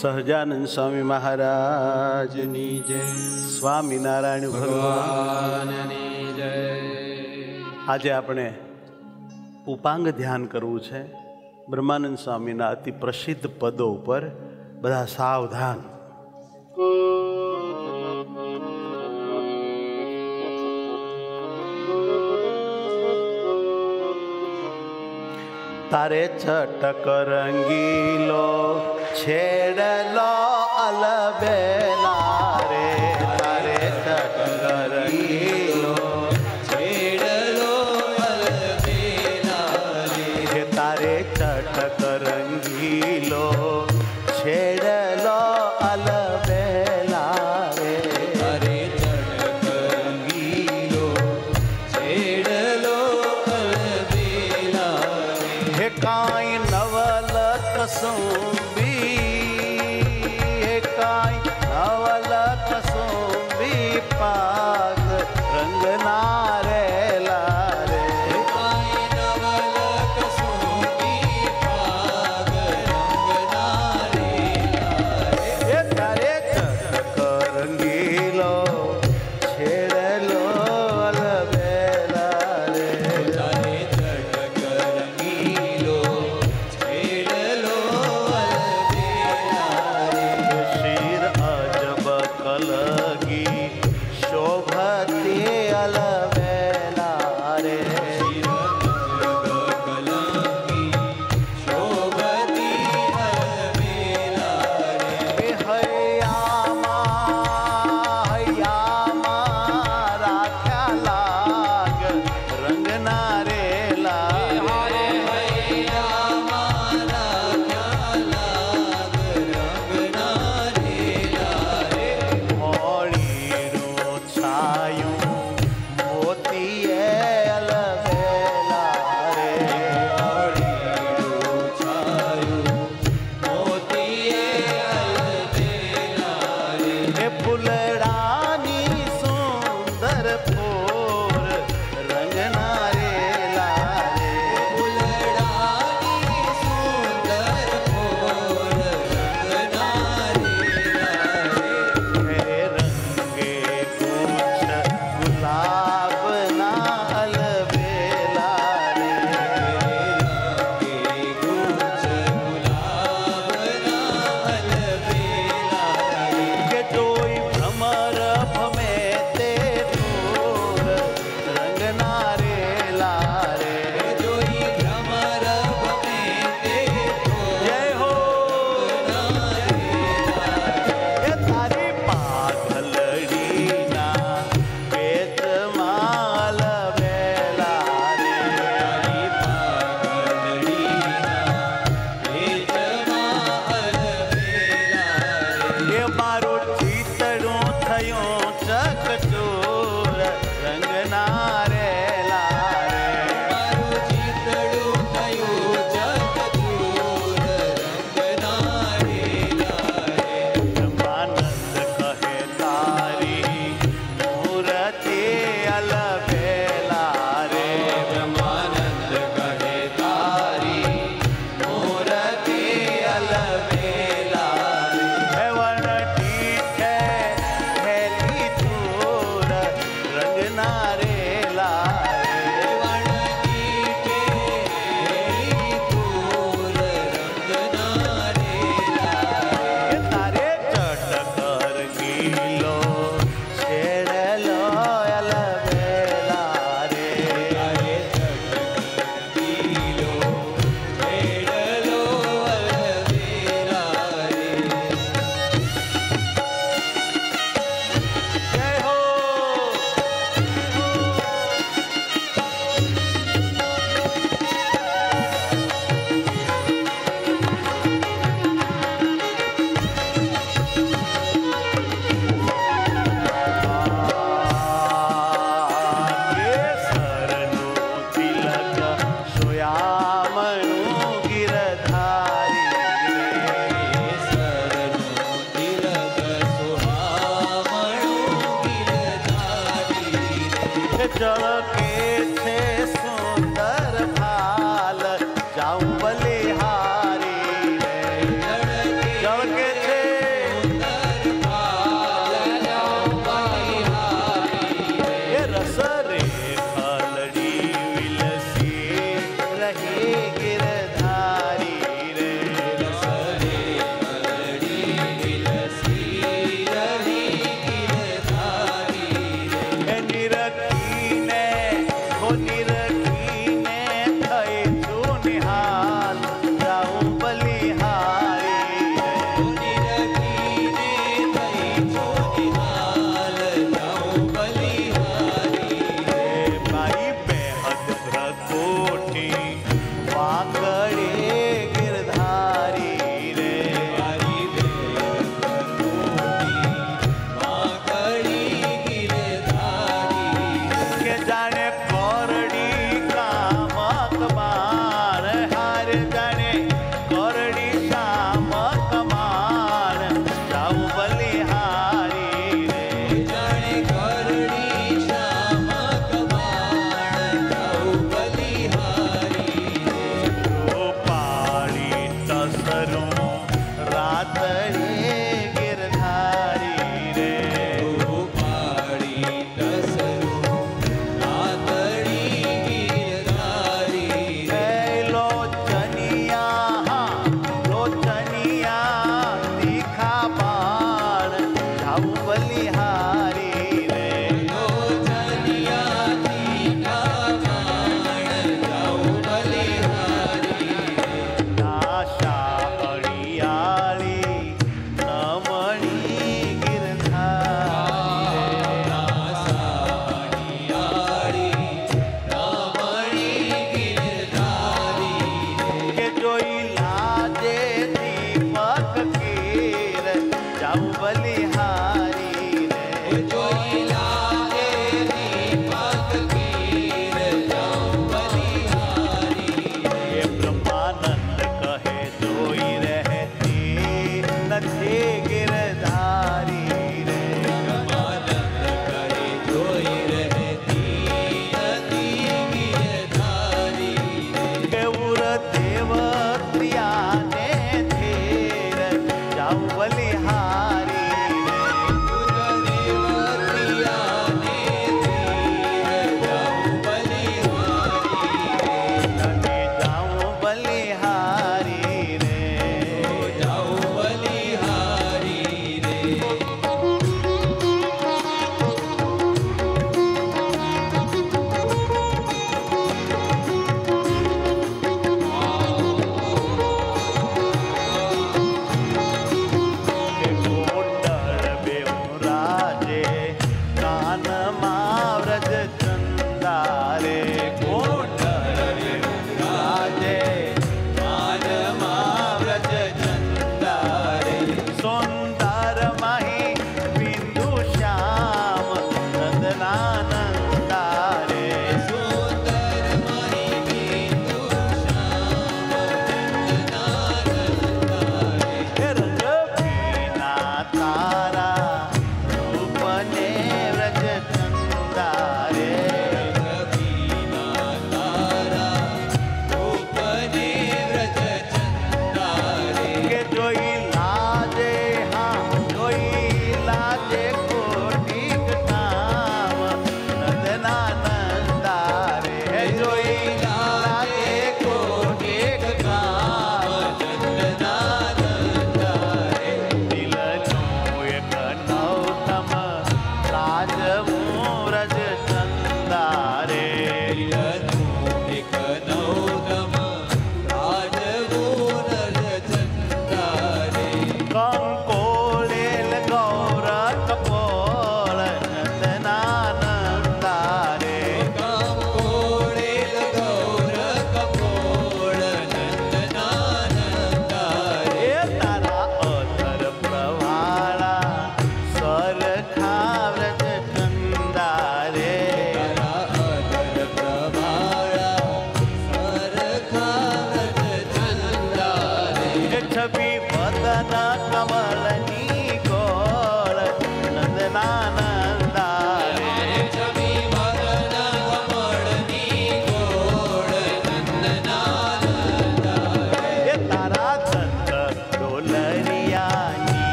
સહજાનંદ સ્વામી મહારાજની જય. સ્વામિનારાયણ ભગવાન. ભગવાનની આજે આપણે ઉપાંગ ધ્યાન કરવું છે. બ્રહ્માનંદ સ્વામીના અતિ પ્રસિદ્ધ પદો ઉપર બધા સાવધાન તારે છટક રંગીલો છેડલો અલબેલા